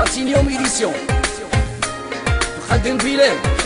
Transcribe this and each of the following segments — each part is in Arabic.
بلاتينيوم إديسيون تقدم بلال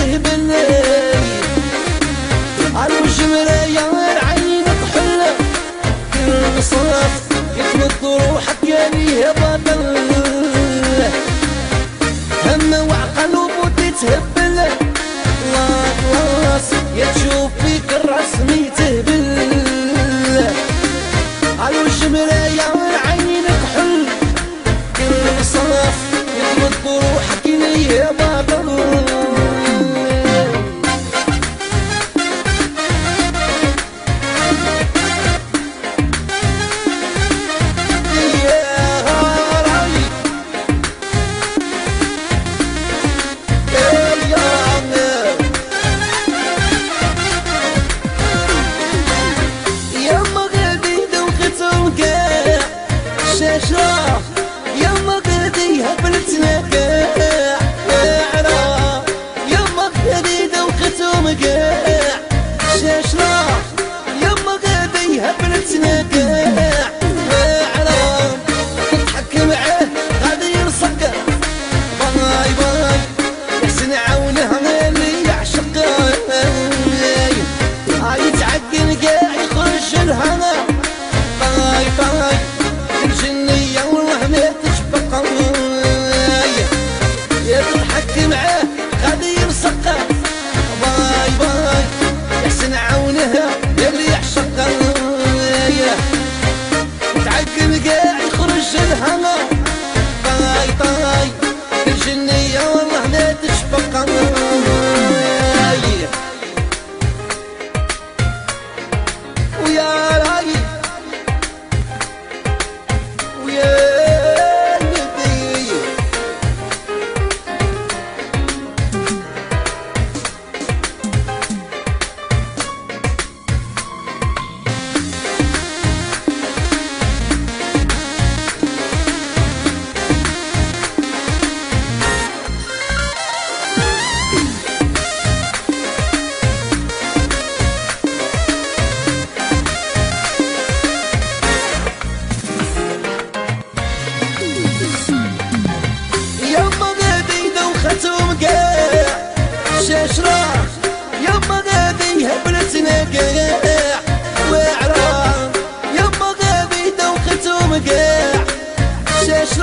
تهبل على الجمرة الصراف يخلط روحك يا ليه بطل Krishna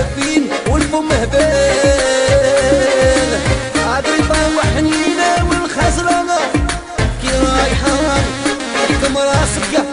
هفين والبو مهبان عالرضا وحنينة والخزران كي رايحة مراسك